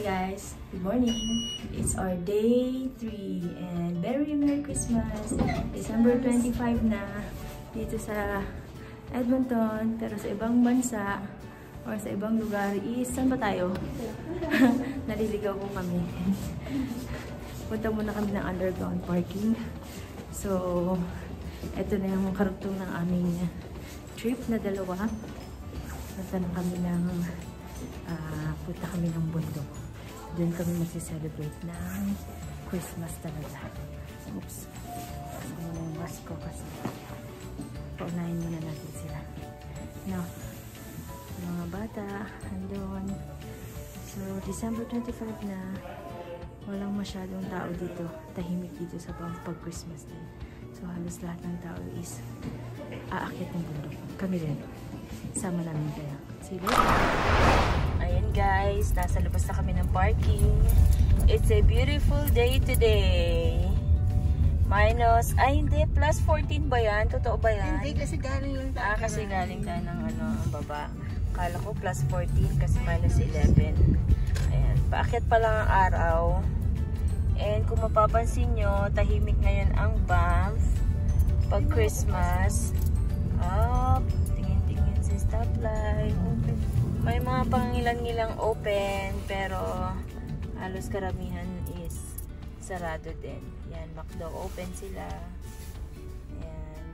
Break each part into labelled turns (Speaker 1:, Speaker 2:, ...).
Speaker 1: Hi guys, good morning. It's our day 3 and very Merry Christmas. December 25 na dito sa Edmonton pero sa ibang bansa or sa ibang lugar is saan ba tayo? Naliligaw ko kami. Punta muna kami ng underground parking. So, eto na yung karugtong ng aming trip na dalawa. Punta na kami ng uh, punta kami ng bundok. Doon kami magsi-celebrate ng Christmas talaga. Oops. Ano muna yung mask ko kasi paunahin muna natin sila. No. Mga bata, andun. So, December 25 na. Walang masyadong tao dito. Tahimik dito sa pag-Christmas din. So, halos lahat ng tao is aakit ng bundok. Kami rin. Sama namin kaya. See you later! Ayan guys, nasa labas na kami ng parking. It's a beautiful day today. Minus, ay hindi, plus 14 ba yan? Totoo ba yan?
Speaker 2: Hindi, kasi galing yung
Speaker 1: Ah, kasi galing tayo ng ano, ang baba. Kala ko plus 14 kasi minus 11. Ayan, paakyat pa lang ang araw. And kung mapapansin nyo, tahimik ngayon ang Banff pag Christmas. Up, tingin-tingin sa stoplight. May mga pangilan-ngilang open, pero halos karamihan is sarado din. Yan, McDo open sila. Yan.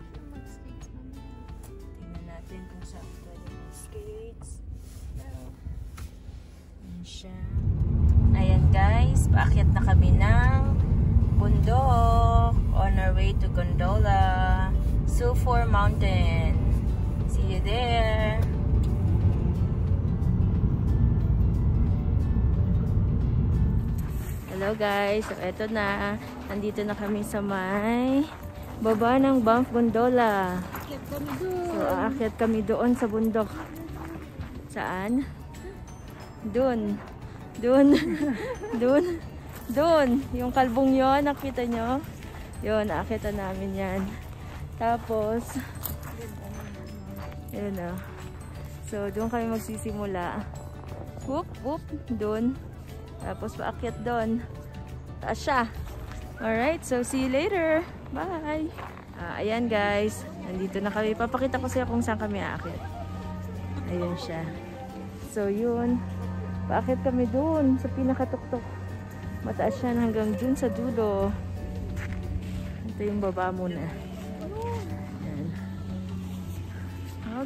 Speaker 1: Tingnan natin kung saan pwede ng skates. Yan siya. Ayan guys, paakyat na kami ng bundok on our way to Gondola, Sulphur Mountain. See you there! Hello guys, so eto na. Nandito na kami sa may baba ng Banff Gondola. So aakyat kami doon sa bundok. Saan? Doon. Doon. Doon. Doon. Yung kalbong yon nakita nyo? Yun, aakyatan namin yan. Tapos, yun o. So, doon kami magsisimula. Whoop, whoop, doon. Tapos paakyat doon. Taas siya. Alright, so see you later. Bye! Uh, ayan guys, nandito na kami. Papakita ko sa'yo kung saan kami aakyat. Ayan siya. So yun, paakyat kami doon sa pinakatuktok. Mataas siya hanggang dun sa dulo. Ito yung baba muna. Ayan.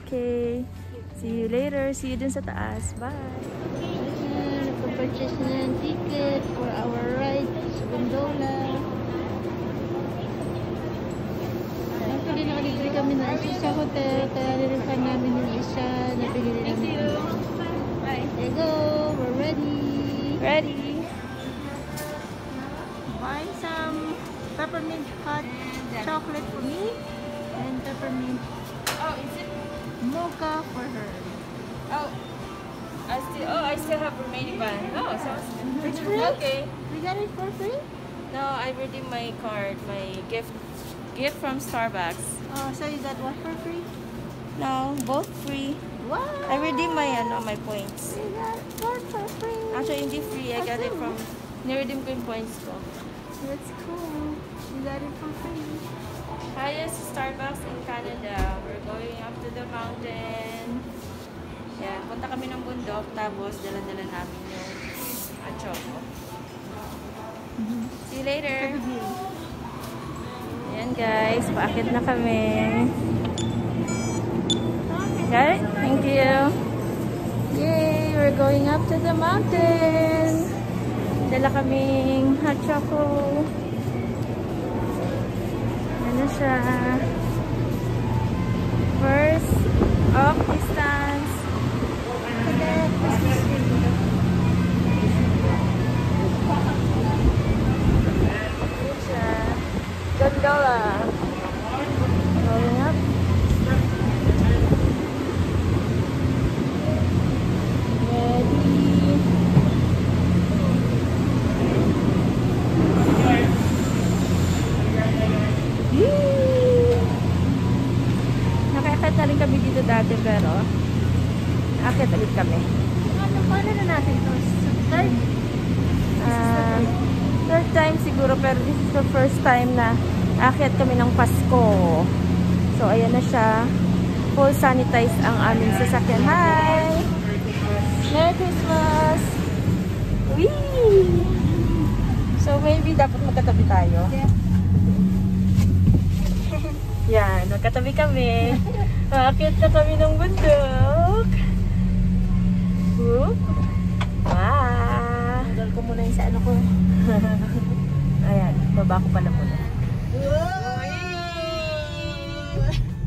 Speaker 1: Okay. See you later. See you dun sa taas. Bye!
Speaker 2: Purchase na ng ticket for our ride sa Gondola. Actually, nakalibre kami na isa sa hotel, kaya nilifan namin yung isa na binili namin. Thank you! Bye! There you go! We're ready!
Speaker 1: Ready!
Speaker 2: Buy some peppermint hot chocolate for me and peppermint
Speaker 1: Oh, is it?
Speaker 2: mocha for her.
Speaker 1: Oh, I still. Oh, I still have remaining band. Oh, sounds
Speaker 2: It's free?
Speaker 1: okay.
Speaker 2: We got it for free?
Speaker 1: No, I redeemed my card, my gift, gift from Starbucks.
Speaker 2: Oh, so you got one for free?
Speaker 1: No, both free.
Speaker 2: Wow!
Speaker 1: I redeemed my ano, my points.
Speaker 2: We got one for free.
Speaker 1: Actually, hindi free. I got it from. Niredeem ko yung points ko.
Speaker 2: That's cool. You got it for free.
Speaker 1: Highest Starbucks in Canada. We're going up to the mountain. Yan, punta kami ng bundok. Tapos, dala-dala namin yung achoko. See you later. Ayan guys, paakit na kami. Okay, thank you. Yay, we're going up to the mountain. Dala kaming hot choco. Ano siya? First, off distance. To the Christmas tree. Ayan siya. Gondola. Going up. Ready. Yee! Nakakit na rin kami dito dati pero akit ulit kami.
Speaker 2: Ano, paano na natin to? Subscribe?
Speaker 1: Ah, third time siguro pero this is the first time na akyat kami ng Pasko. So ayan na siya. Full sanitize ang aming sasakyan. Hi! Merry Christmas! Whee! So maybe dapat magkatabi tayo. Yan, magkatabi kami. Aakyat na kami ng bundok. Whoop! Wow!
Speaker 2: Tanggal ko muna yung sa ano ko.
Speaker 1: Ayan, baba ko pala muna.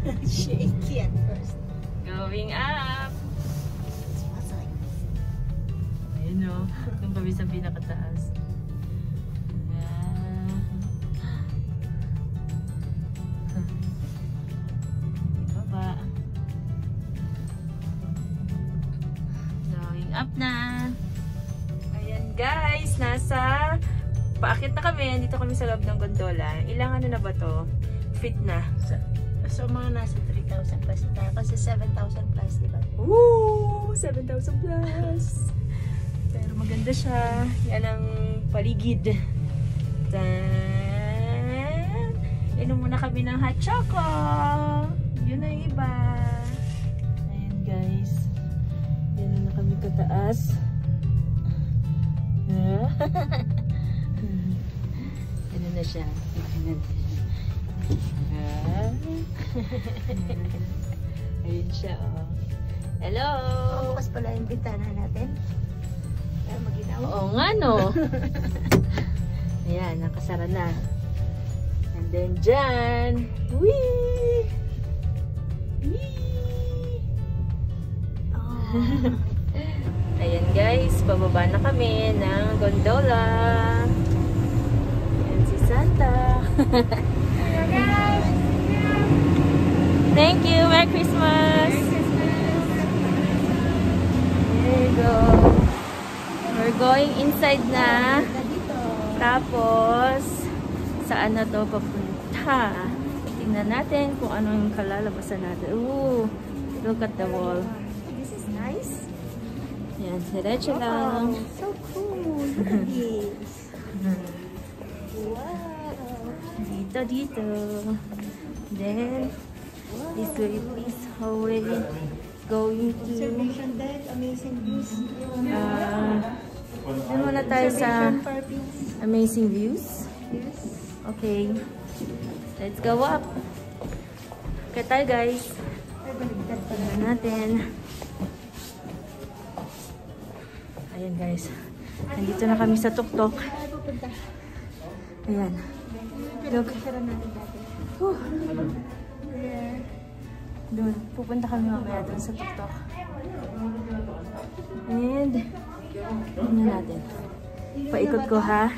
Speaker 2: Shaky at first.
Speaker 1: Going up! Ayun o, yung kami sa pinakataas. Up na. Ayan guys, nasa paakit na kami. Dito kami sa loob ng gondola. Ilang ano na ba to? Fit na.
Speaker 2: So, so mga nasa 3,000 plus na tayo. Kasi 7,000 plus, di ba?
Speaker 1: Woo! 7,000 plus! Pero maganda siya. Yan ang paligid. Tan! Inom muna kami ng hot choco. Yun na yung iba. Ayan guys. Yan na kami kataas. ano na siya? Ayun siya, oh. Hello!
Speaker 2: Bukas pala yung bintana natin. Para maginaw.
Speaker 1: Oo nga, no? Ayan, nakasara na. And then, dyan. Whee! Whee! Ayan guys, bababa na kami ng gondola. Ayan si Santa. Thank you! Merry Christmas! There you go. We're going inside na. Tapos, saan na to papunta? Tingnan natin kung ano yung kalalabasan natin. Ooh, look at the wall.
Speaker 2: This is nice.
Speaker 1: Yan, diretso lang.
Speaker 2: Wow, so cool. Look at this. Wow.
Speaker 1: Dito, dito. Then, this way, this hallway. Going to,
Speaker 2: Observation deck, amazing views.
Speaker 1: uh, dun muna tayo sa amazing views.
Speaker 2: Yes.
Speaker 1: Okay. Let's go up. Okay tayo guys.
Speaker 2: Ay, baligtad.
Speaker 1: Tingnan natin. Ayan guys. Nandito na kami sa tuktok. Ayan. Look. Whew. Doon. Pupunta kami mamaya doon sa tuktok. And, tingnan natin. Paikot ko ha.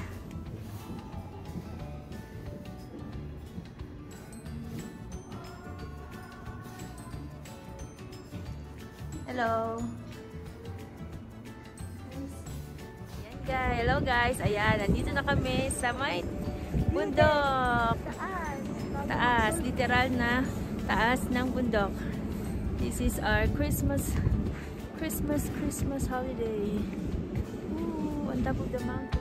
Speaker 1: Hello. Hello guys. Ayan, nandito na kami sa may bundok.
Speaker 2: Taas.
Speaker 1: Literal na taas ng bundok. This is our Christmas, Christmas, Christmas holiday. Ooh, on top of the mountain.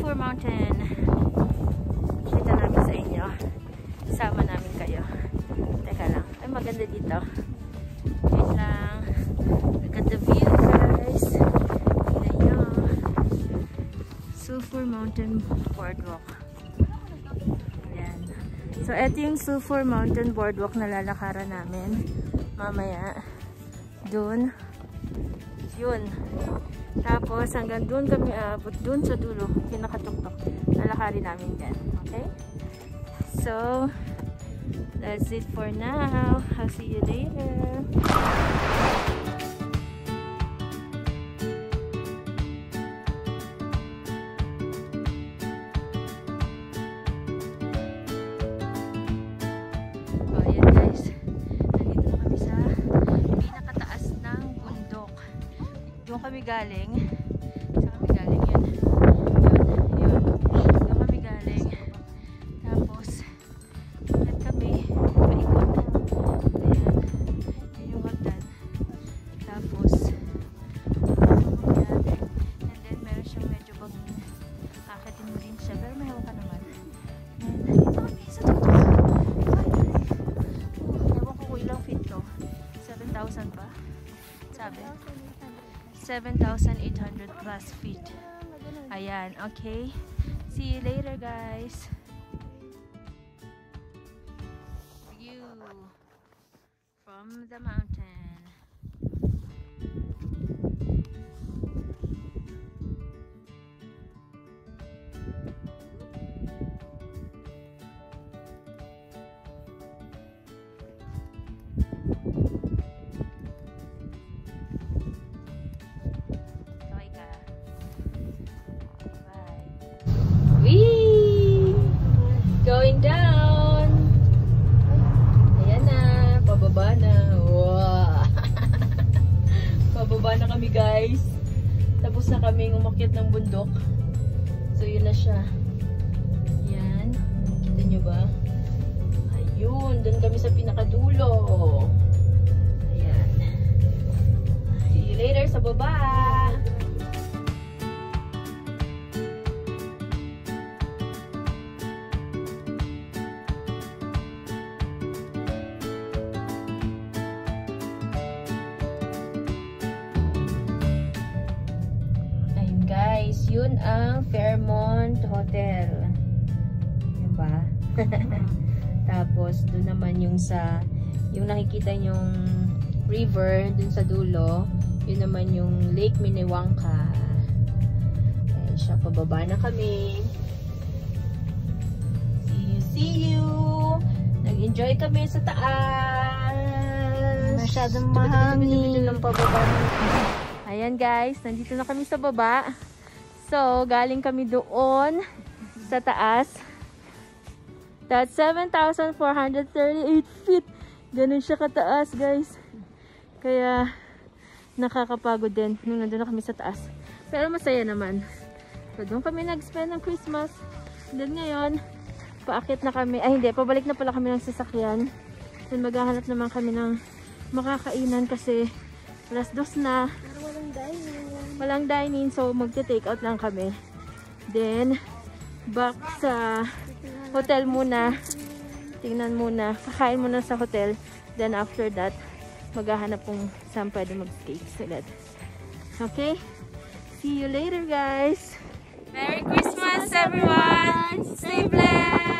Speaker 1: Sulphur Mountain. Kita namin sa inyo. Sama namin kayo. Teka lang. Ay, maganda dito. Wait lang. Look at the view, guys. Tingnan nyo. Sulphur Mountain Boardwalk. Ayan. So, eto yung Sulphur Mountain Boardwalk na lalakaran namin. Mamaya. Doon. Yun. Tapos hanggang doon kami aabot doon sa dulo, pinakatuktok. Lalakarin namin yan. Okay? So, that's it for now. I'll see you later. Kami galing. Saan kami galing? Yun. Yun. Doon kami galing. Tapos, ulit kami. Paikot. Ayan. Yun yung hagdan. Tapos, ayan. And then, meron siyang medyo bagong akitin mo rin siya. Pero may hawa ka naman. And, ito kami sa. Oh, ewan ko ilang feet to. 7,000 pa? Sabi. 7,800 plus feet. Ayan, okay. See you later, guys. View from the mountain. Tapos na kaming umakyat ng bundok. So yun na siya. Yan. Kita nyo ba? Ayun, doon kami sa pinakadulo. Ayan. See you later sa baba. Yun ang Fairmont Hotel. Yun ba? Tapos doon naman yung sa yung nakikita yung river dun sa dulo, yun naman yung Lake Minnewanka. Ayun siya, pababa na kami. See you, see you! Nag-enjoy kami sa taas!
Speaker 2: Masyadong mahangin.
Speaker 1: Ayan guys, nandito na kami sa baba. So, galing kami doon sa taas. That's 7,438 feet. Ganun siya kataas guys. Kaya, nakakapagod din nung nandun na kami sa taas. Pero masaya naman. So, doon kami nag-spend ng Christmas. Then ngayon, paakit na kami. Ay hindi, pabalik na pala kami ng sasakyan. Then maghahanap naman kami ng makakainan kasi alas dos na.
Speaker 2: Pero walang dining
Speaker 1: walang dine-in so magte-take out lang kami. Then back sa hotel muna. Tingnan muna, kakain muna sa hotel. Then after that, maghahanap kung saan pwede mag-skate ulit. Okay? See you later guys! Merry Christmas everyone! Stay blessed!